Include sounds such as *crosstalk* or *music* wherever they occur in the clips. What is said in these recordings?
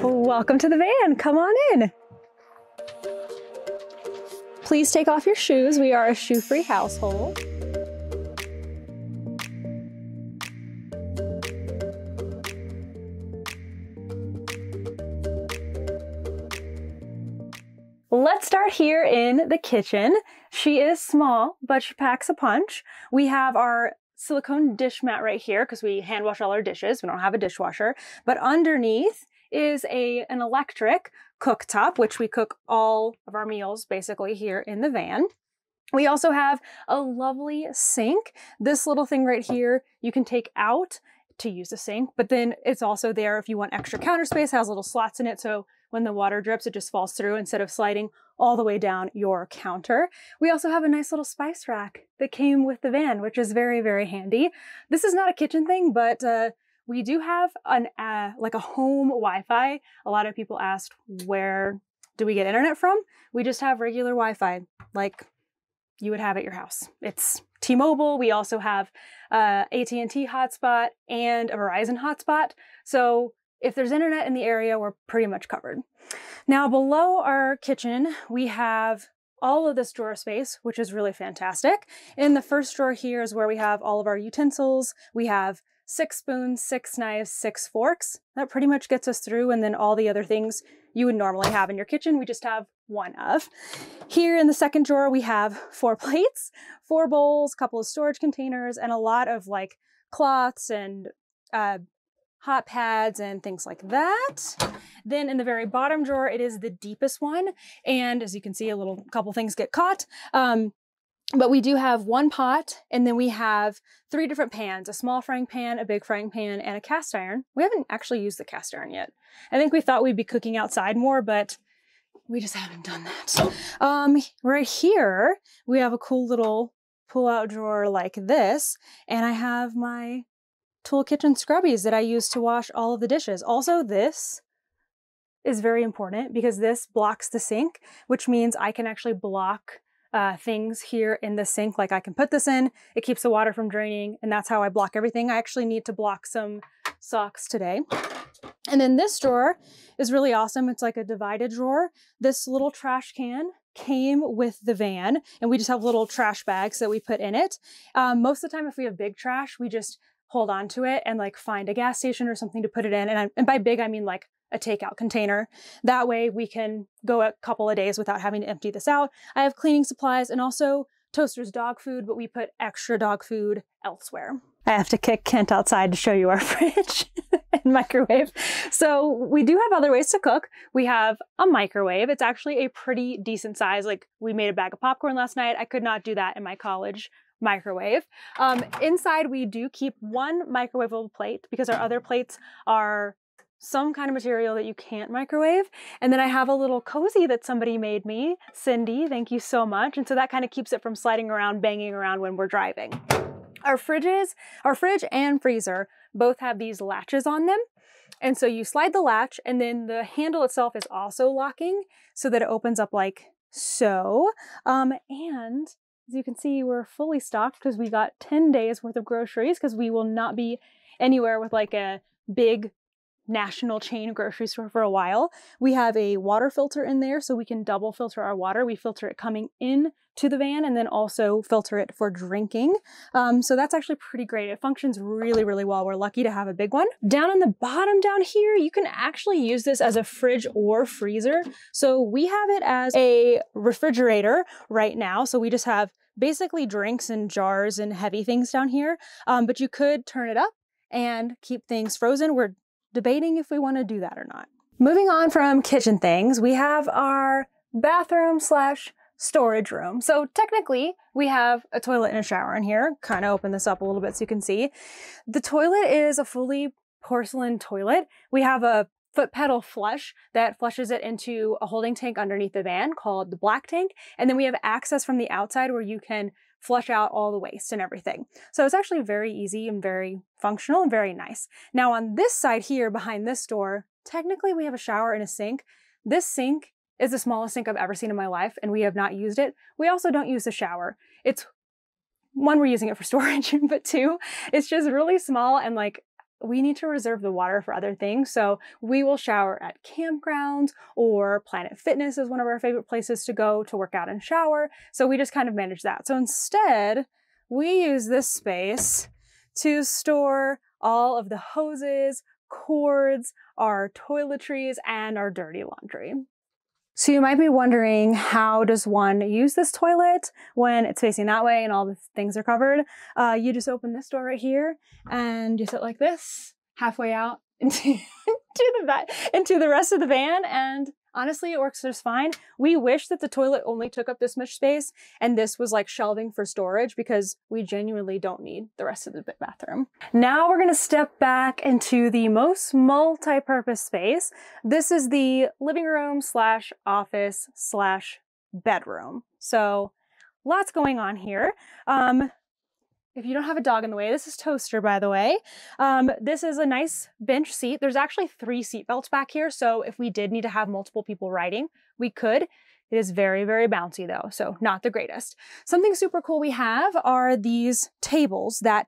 Welcome to the van. Come on in. Please take off your shoes. We are a shoe-free household. Let's start here in the kitchen. She is small, but she packs a punch. We have our silicone dish mat right here because we hand wash all our dishes. We don't have a dishwasher. But underneath is a an electric cooktop, which we cook all of our meals basically here in the van. We also have a lovely sink. This little thing right here, you can take out to use the sink, but then it's also there if you want extra counter space, has little slots in it. So when the water drips, it just falls through instead of sliding all the way down your counter. We also have a nice little spice rack that came with the van, which is very, very handy. This is not a kitchen thing, but uh, we do have an uh, like a home Wi-Fi. A lot of people asked where do we get internet from? We just have regular Wi-Fi, like you would have at your house. It's T-Mobile. We also have uh, AT&T hotspot and a Verizon hotspot. So if there's internet in the area, we're pretty much covered. Now below our kitchen, we have all of this drawer space, which is really fantastic. In the first drawer here is where we have all of our utensils. We have six spoons, six knives, six forks. That pretty much gets us through. And then all the other things you would normally have in your kitchen, we just have one of. Here in the second drawer, we have *laughs* four plates, four bowls, a couple of storage containers, and a lot of like cloths and uh, hot pads and things like that. Then in the very bottom drawer, it is the deepest one. And as you can see, a little couple things get caught. Um, but we do have one pot and then we have three different pans, a small frying pan, a big frying pan, and a cast iron. We haven't actually used the cast iron yet. I think we thought we'd be cooking outside more, but we just haven't done that. Um, right here, we have a cool little pull-out drawer like this, and I have my Tulle Kitchen Scrubbies that I use to wash all of the dishes. Also, this is very important because this blocks the sink, which means I can actually block uh, things here in the sink. Like I can put this in, it keeps the water from draining, and that's how I block everything. I actually need to block some socks today. And then this drawer is really awesome. It's like a divided drawer. This little trash can came with the van and we just have little trash bags that we put in it. Um, most of the time, if we have big trash, we just hold on to it and like find a gas station or something to put it in. And, I, and by big, I mean like a takeout container. That way we can go a couple of days without having to empty this out. I have cleaning supplies and also Toaster's dog food, but we put extra dog food elsewhere. I have to kick Kent outside to show you our *laughs* fridge and microwave. So we do have other ways to cook. We have a microwave. It's actually a pretty decent size. Like we made a bag of popcorn last night. I could not do that in my college microwave. Um, inside we do keep one microwavable plate because our other plates are some kind of material that you can't microwave. And then I have a little cozy that somebody made me. Cindy, thank you so much. And so that kind of keeps it from sliding around, banging around when we're driving. Our fridges, our fridge and freezer both have these latches on them. And so you slide the latch and then the handle itself is also locking so that it opens up like so. Um, and as you can see, we're fully stocked because we got 10 days worth of groceries because we will not be anywhere with like a big national chain grocery store for a while. We have a water filter in there so we can double filter our water. We filter it coming in to the van and then also filter it for drinking. Um, so that's actually pretty great. It functions really, really well. We're lucky to have a big one. Down on the bottom down here, you can actually use this as a fridge or freezer. So we have it as a refrigerator right now. So we just have basically drinks and jars and heavy things down here. Um, but you could turn it up and keep things frozen. We're debating if we want to do that or not. Moving on from kitchen things, we have our bathroom slash storage room. So technically we have a toilet and a shower in here. Kind of open this up a little bit so you can see. The toilet is a fully porcelain toilet. We have a foot pedal flush that flushes it into a holding tank underneath the van called the black tank. And then we have access from the outside where you can flush out all the waste and everything. So it's actually very easy and very functional and very nice. Now on this side here behind this door, technically we have a shower and a sink. This sink is the smallest sink I've ever seen in my life and we have not used it. We also don't use the shower. It's one, we're using it for *laughs* storage, but two, it's just really small and like we need to reserve the water for other things. So we will shower at campgrounds or Planet Fitness is one of our favorite places to go to work out and shower. So we just kind of manage that. So instead, we use this space to store all of the hoses, cords, our toiletries, and our dirty laundry. So you might be wondering, how does one use this toilet when it's facing that way and all the things are covered? Uh, you just open this door right here and you sit like this, halfway out *laughs* into, into the into the rest of the van and Honestly, it works just fine. We wish that the toilet only took up this much space and this was like shelving for storage because we genuinely don't need the rest of the bathroom. Now we're gonna step back into the most multi-purpose space. This is the living room slash office slash bedroom. So lots going on here. Um, if you don't have a dog in the way, this is Toaster, by the way. Um, this is a nice bench seat. There's actually three seat belts back here, so if we did need to have multiple people riding, we could. It is very, very bouncy though, so not the greatest. Something super cool we have are these tables that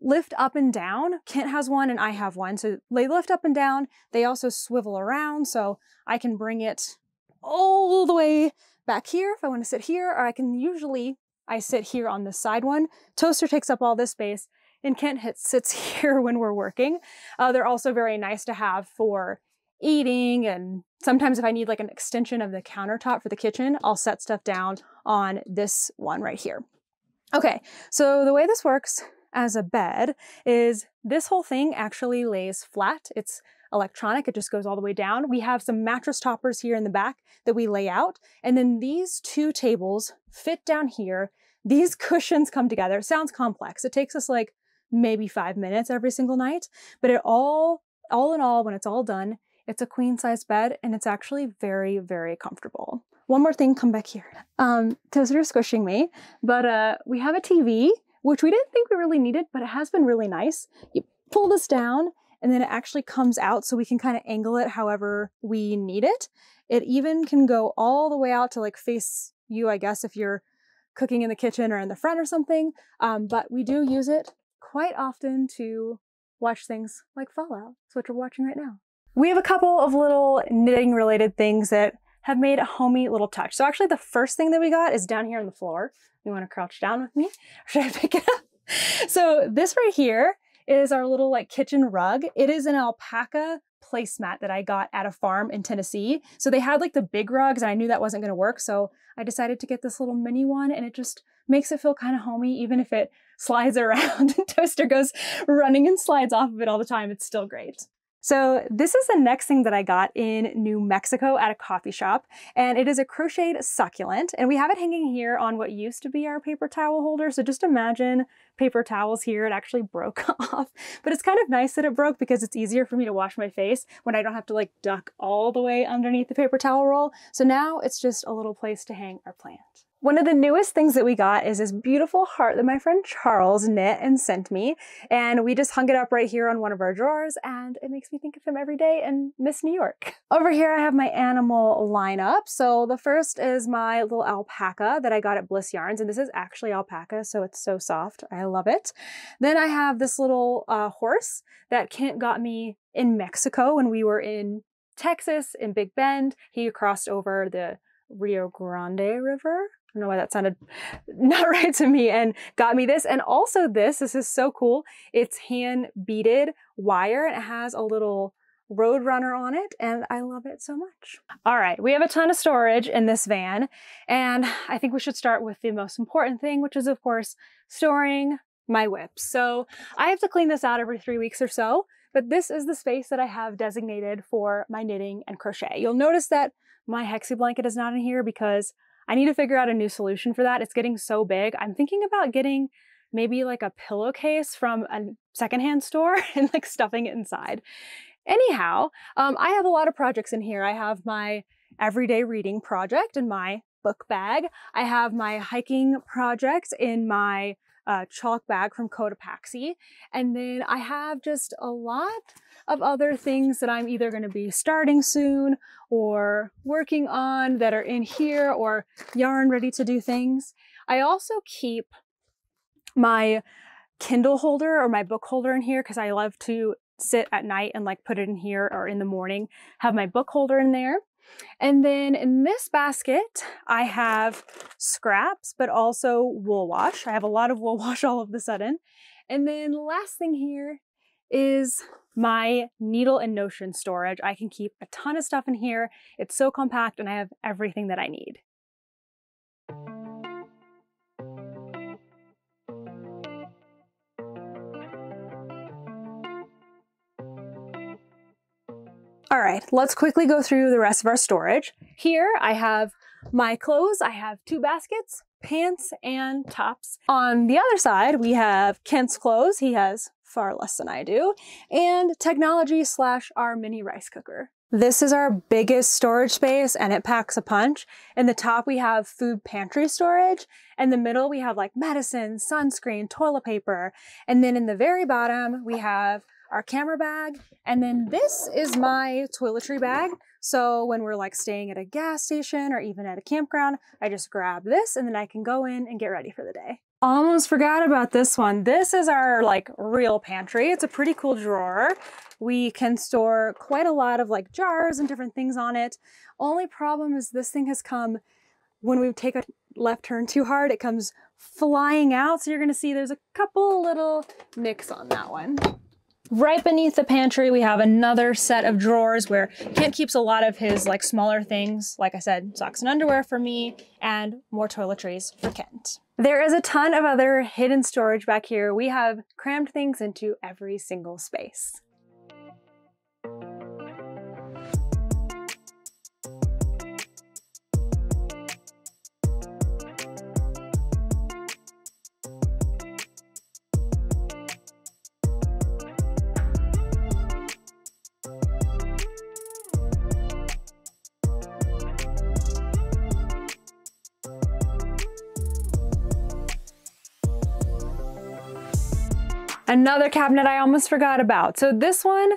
lift up and down. Kent has one and I have one. So they lift up and down. They also swivel around, so I can bring it all the way back here if I want to sit here, or I can usually I sit here on the side one. Toaster takes up all this space and Kent sits *laughs* here when we're working. Uh, they're also very nice to have for eating and sometimes if I need like an extension of the countertop for the kitchen, I'll set stuff down on this one right here. Okay, so the way this works as a bed is this whole thing actually lays flat. It's electronic. It just goes all the way down. We have some mattress toppers here in the back that we lay out. And then these two tables fit down here. These *laughs* cushions come together. It sounds complex. It takes us like maybe five minutes every single night, but it all, all in all, when it's all done, it's a queen size bed and it's actually very, very comfortable. One more thing, come back here. Um, Toaster squishing me, but uh, we have a TV, which we didn't think we really needed, but it has been really nice. You pull this down and then it actually comes out so we can kind of angle it however we need it. It even can go all the way out to like face you, I guess, if you're cooking in the kitchen or in the front or something. Um, but we do use it quite often to watch things like Fallout, what you're watching right now. We have a couple of little knitting related things that have made a homey little touch. So actually the first thing that we got is down here on the floor. You want to crouch down with me? *laughs* Should I pick it up? So this right here is our little like kitchen rug. It is an alpaca placemat that I got at a farm in Tennessee. So they had like the big rugs and I knew that wasn't going to work. So I decided to get this little mini one and it just makes it feel kind of homey, even if it slides *laughs* around and Toaster goes running and slides off of it all the time. It's still great. So this is the next thing that I got in New Mexico at a coffee shop, and it is a crocheted succulent, and we have it hanging here on what used to be our paper towel holder. So just imagine paper towels here. It actually broke *laughs* off, but it's kind of nice that it broke because it's easier for me to wash my face when I don't have to like duck all the way underneath the paper towel roll. So now it's just a little place to hang our plant. One of the newest things that we got is this beautiful heart that my friend Charles knit and sent me. And we just hung it up right here on one of our drawers and it makes me think of him every day and miss New York. *laughs* Over here I have my animal lineup. So the first is my little alpaca that I got at Bliss Yarns. And this is actually alpaca, so it's so soft. I love it. Then I have this little uh, horse that Kent got me in Mexico when we were in Texas in Big Bend. He crossed over the Rio Grande River Don't know why that sounded *laughs* not right to me and got me this. And also this, this is so cool. It's hand beaded wire and it has a little road runner on it and I love it so much. All right, we have a ton of storage in this van and I think we should start with the most important thing, which is of course storing my WIPs. So I have to clean this out every three weeks or so, but this is the space that I have designated for my knitting and crochet. You'll notice that my hexie blanket is not in here because I need to figure out a new solution for that. It's getting so big. I'm thinking about getting maybe like a pillowcase from a secondhand store *laughs* and like stuffing it inside. Anyhow, um, I have a lot of projects in here. I have my everyday reading project in my book bag. I have my hiking project in my uh, chalk bag from Cotopaxi. And then I have just a lot of other things that I'm either going to be starting soon or working on that are in here or yarn ready to do things. I also keep my Kindle holder or my book holder in here because I love to sit at night and like put it in here or in the morning. Have my book holder in there. And then in this basket, I have scraps, but also wool wash. I have a lot of wool wash all of a sudden. And then last thing here is my needle and notion storage. I can keep a ton of stuff in here. It's so compact and I have everything that I need. All right, let's quickly go through the rest of our storage. Here I have my clothes. I have two baskets, pants and tops. On the other side, we have Kent's clothes. He has far less than I do, and technology slash our mini rice cooker. This is our biggest storage space and it packs a punch. In the top, we have food pantry storage. In the middle, we have like medicine, sunscreen, toilet paper. And then in the very bottom, we have our camera bag. And then this is my toiletry bag. So when we're like staying at a gas station or even at a campground, I just grab this and then I can go in and get ready for the day. Almost forgot about this one. This is our like real pantry. It's a pretty cool drawer. We can store quite a lot of like jars and different things on it. Only problem is this thing has come, when we take a left turn too hard, it comes flying out. So you're gonna see there's a couple little nicks on that one. Right beneath the pantry, we have another set of drawers where Kent keeps a lot of his like smaller things. Like I said, socks and underwear for me and more toiletries for Kent. There is a ton of other hidden storage back here. We have crammed things into every single space. Another cabinet I almost forgot about. So this one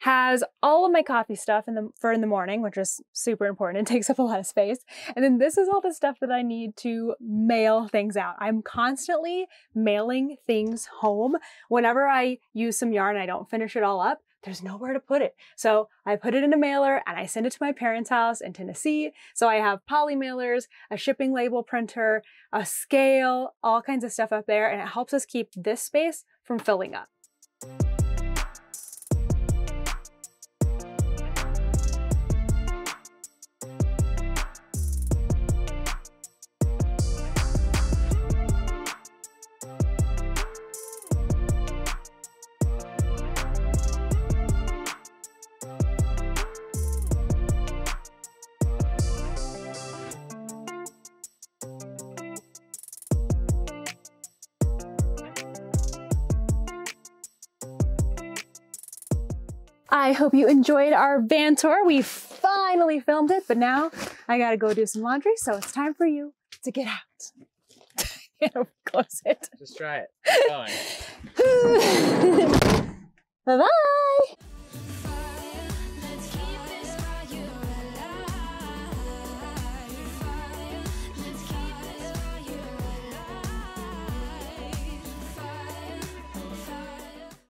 has all of my coffee stuff in the for in the morning, which is super important. *laughs* It takes up a lot of space. And then this is all the stuff that I need to mail things out. I'm constantly mailing things home. Whenever I use some yarn I don't finish it all up, there's nowhere to put it. So I put it in a mailer and I send it to my parents' house in Tennessee. So I have poly mailers, a shipping label printer, a scale, all kinds of stuff up there, and it helps us keep this space from filling up. I hope you enjoyed our van tour. We finally filmed it, but now I gotta go do some laundry, so it's time for you to get out. *laughs* close it. Just try it. *laughs* Bye-bye.